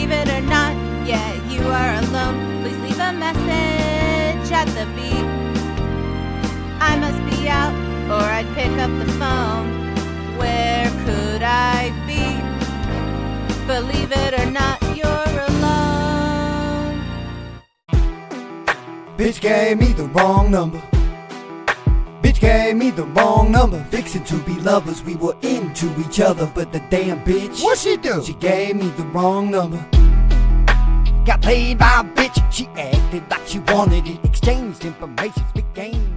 believe it or not, yeah, you are alone. Please leave a message at the beep. I must be out, or I'd pick up the phone. Where could I be? Believe it or not, you're alone. Bitch gave me the wrong number. Gave me the wrong number. Fixing to be lovers, we were into each other, but the damn bitch. What she do? She gave me the wrong number. Got played by a bitch. She acted like she wanted it. Exchanged information, spit game.